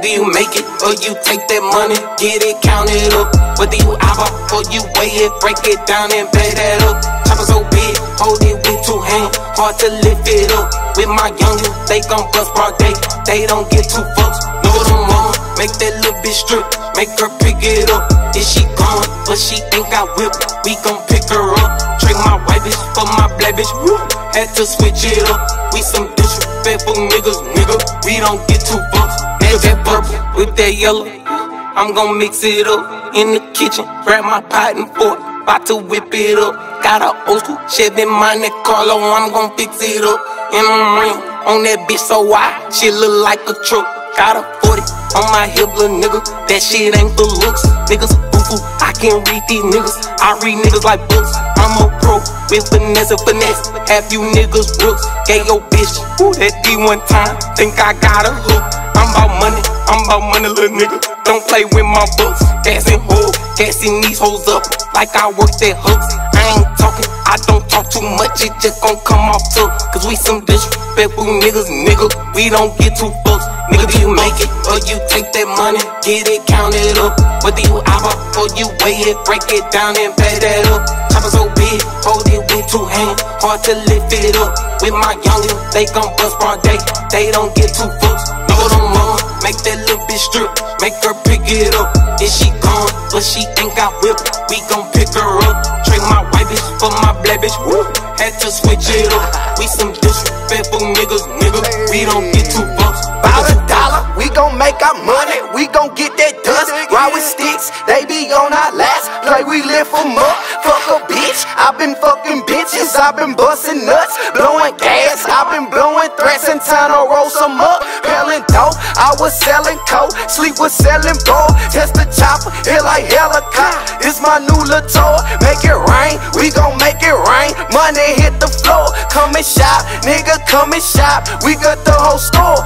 Whether you make it or you take that money, get it counted up. Whether you eyeball or you weigh it, break it down and pay that up. Chopper so big, hold it with two hands, hard to lift it up. With my youngin', they gon' bust broad day, they don't get two fucks. Know them mama, make that little bitch strip, make her pick it up. Is she gone, but she ain't got whip, we gon' pick her up. Trade my white bitch for my black bitch, woo. Had to switch it up. We some disrespectful niggas, nigga. We don't get two fucks. Add that purple with that yellow. I'm gon' mix it up in the kitchen. Grab my pot and fork, about to whip it up. Got a old school Chevy Monte Carlo, I'm gon' fix it up. In the ring on that bitch so wide, she look like a truck. Got a 40 on my hip, little nigga. That shit ain't for looks. Niggas can't read these niggas. I read niggas like books. I'm a pro with finesse and finesse. Half you niggas brooks. Gay your bitch, ooh, that D one time. Think I got a hook. I'm about money, I'm about money, little nigga. Don't play with my books. Dancing hoes, gassing these hoes up like I work at hooks. I ain't talking, I don't talk too much, it just gon' come off tough. Cause we some disrespectful niggas, nigga. We don't get too fucks. Nigga, do you make it or you take that money, get it counted up. Whether you eyeball or you weigh it, break it down and pay that up. Chopper so big, hold it with two hands, hard to lift it up. With my youngin', they gon' bust broad day, they don't get two fucks. Know them mama, make that little bitch strip, make her pick it up. Is she gone, but she ain't got whip, we gon' pick her up. Trade my white bitch for my black bitch, woo. Had to switch it up. We some disrespectful niggas, nigga. We don't get two fucks. A dollar, we gon' make our money, we gon' get that dust. Ride with sticks, they be on our last. Play, we lift 'em up. Fuck a bitch, i been fucking bitches, i been busting nuts, blowing gas, i been blowing threats and time to roll some up. Pelling dope, I was selling coke, sleep was selling ball. Test the chopper, hit like helicopter. It's my new little toy, make it rain, we gon' make it rain. Money hit the floor, come and shop, nigga, come and shop. We got the whole store,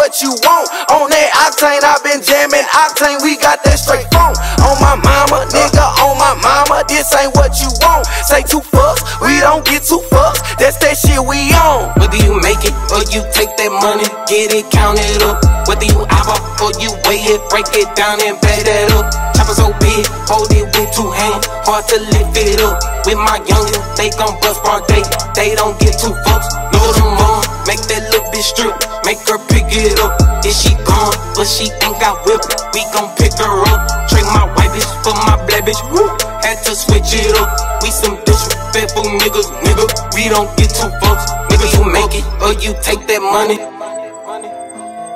what you want on that octane. i been jamming octane, we got that straight phone. On my mama, nigga, on my mama, this ain't what you want. Say two fucks, we don't get two fucks, that's that shit we on. Whether you make it or you take that money, get it counted up. Whether you eyeball or you weigh it, break it down and pay that up. Chopper so big, hold it with two hands, hard to lift it up. With my youngin', they gon' bust broad day, they don't get two fucks. Know them mama, make that little bitch strip, make her pick it up. Is she gone, but she ain't got whip, we gon' pick her up. Trade my white bitch for my black bitch, woo. Had to switch it up. We some disrespectful niggas, nigga. We don't get two fucks. Nigga, you make it or you take that money.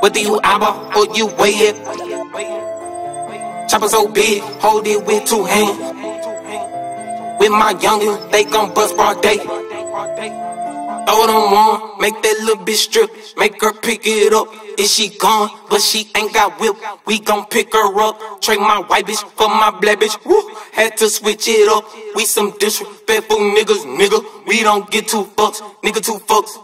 Whether you eyeball or you weigh it. Chopper so big, hold it with two hands. With my youngin', they gon' bust broad day. Throw them on, make that little bitch strip, make her pick it up. Is she gone, but she ain't got whip? We gon' pick her up. Trade my white bitch for my black bitch. Woo, had to switch it up. We some disrespectful niggas, nigga. We don't get two fucks, nigga two fucks.